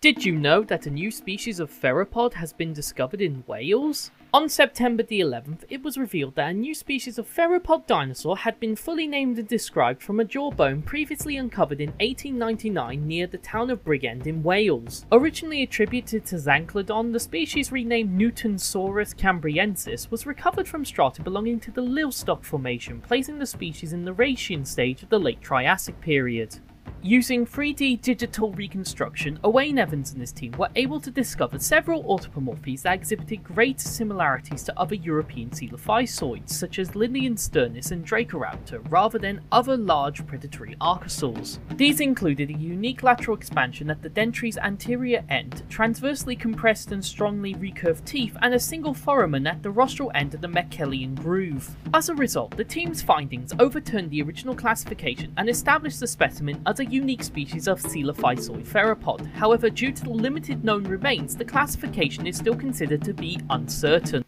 Did you know that a new species of theropod has been discovered in Wales? On September the 11th, it was revealed that a new species of theropod dinosaur had been fully named and described from a jawbone previously uncovered in 1899 near the town of Bridgend in Wales. Originally attributed to Zanclodon, the species renamed Newtonsaurus cambrensis was recovered from strata belonging to the Lilstock Formation, placing the species in the Rhaetian stage of the late Triassic period. Using 3D digital reconstruction, Owain Evans and his team were able to discover several autapomorphies that exhibited great similarities to other European coelophysoids, such as Liliensternus and Dracoraptor, rather than other large predatory archosaurs. These included a unique lateral expansion at the dentary's anterior end, transversely compressed and strongly recurved teeth, and a single foramen at the rostral end of the Meckelian groove. As a result, the team's findings overturned the original classification and established the specimen as a unique species of Coelophysoid theropod. However, due to the limited known remains, the classification is still considered to be uncertain.